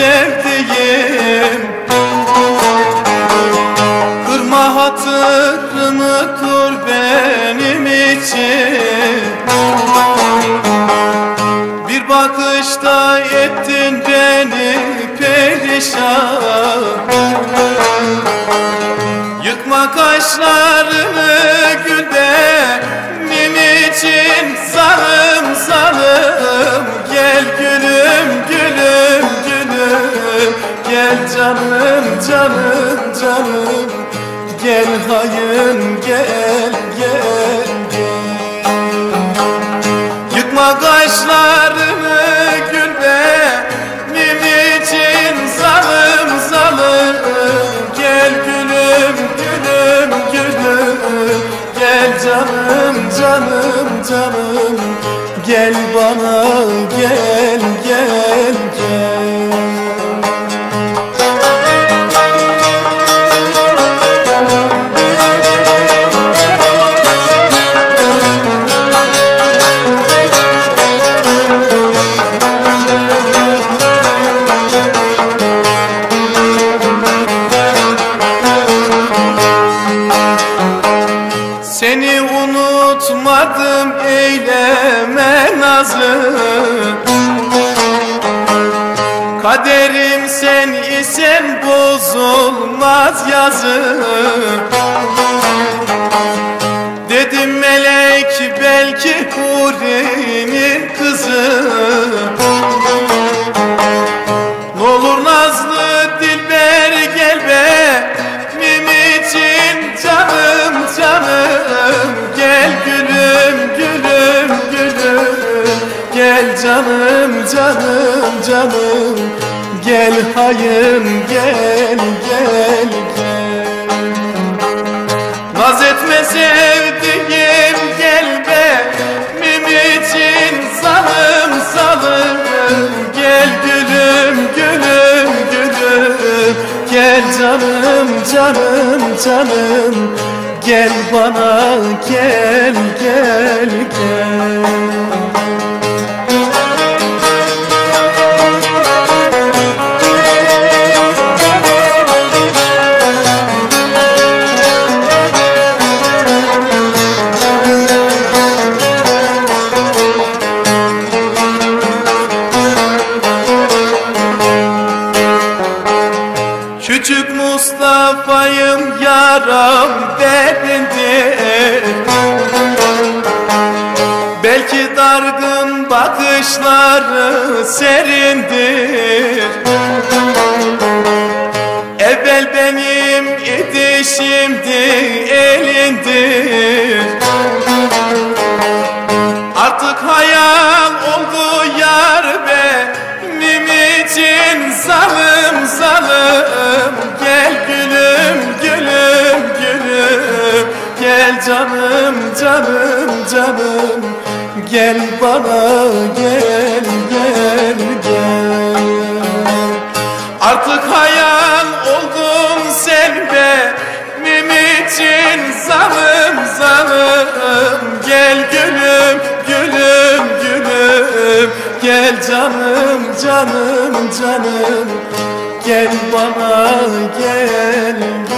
sevdiğim. Kırma hatırını dur benim için. Bir bakışta ettin beni perişan. Yıkma kaşlarını gül benim için Zarım zarım gel gülüm gülüm gülüm. Gel canım canım canım. Gel hayın gel gel gel. Yıkma kaşlarını gül benim için Zalım zalım. Gel gülüm gülüm gülüm. Gel canım canım canım Gel bana gel gel gel nazı Kaderim sen isen bozulmaz yazı Dedim melek belki Huri'nin Gel canım canım canım. Gel hayım gel gel gel. Naz etme sevdiğim gel be. Mim için salım salım. Gel gülüm gülüm gülüm. Gel canım canım canım. Gel bana gel gel gel Küçük Mustafa'yım yaram derindir Belki dargın bakışları serindir. Evvel benim idi şimdi elindir. Artık hayal oldu yar zalım Gel gülüm gülüm gülüm. Gel canım canım canım. Gel bana gel gel gel. Artık hayal oldun sen benim için zalım zalım Gel gülüm gülüm gülüm. Gel canım canım canım Gel bana gel